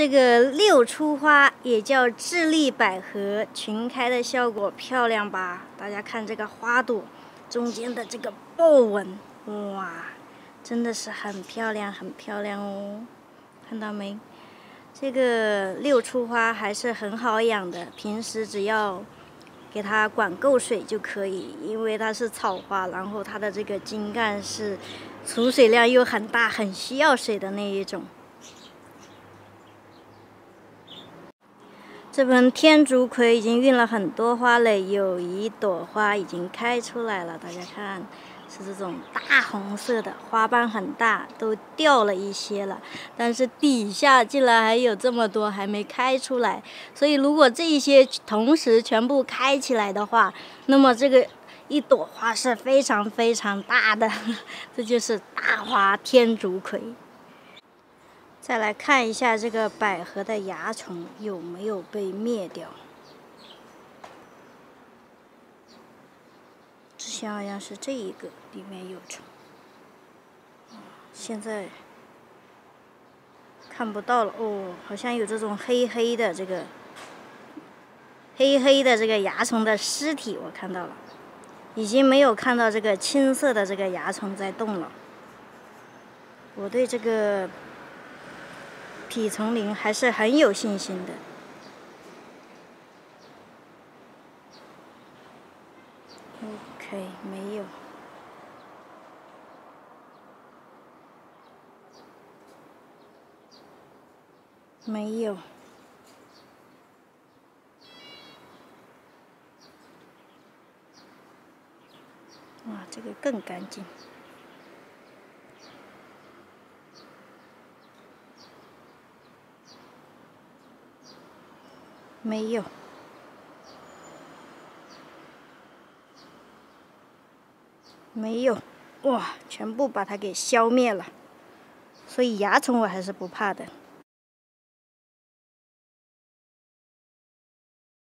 这个六出花也叫智利百合，群开的效果漂亮吧？大家看这个花朵中间的这个豹纹，哇，真的是很漂亮，很漂亮哦！看到没？这个六出花还是很好养的，平时只要给它管够水就可以，因为它是草花，然后它的这个茎干是储水量又很大，很需要水的那一种。这盆天竺葵已经运了很多花了，有一朵花已经开出来了，大家看，是这种大红色的，花瓣很大，都掉了一些了，但是底下竟然还有这么多还没开出来，所以如果这一些同时全部开起来的话，那么这个一朵花是非常非常大的，这就是大花天竺葵。再来看一下这个百合的蚜虫有没有被灭掉。之前好像是这一个里面有虫，现在看不到了哦，好像有这种黑黑的这个黑黑的这个蚜虫的尸体，我看到了，已经没有看到这个青色的这个蚜虫在动了。我对这个。匹丛林还是很有信心的。OK，没有，没有，哇，这个更干净。没有，没有，哇！全部把它给消灭了，所以蚜虫我还是不怕的。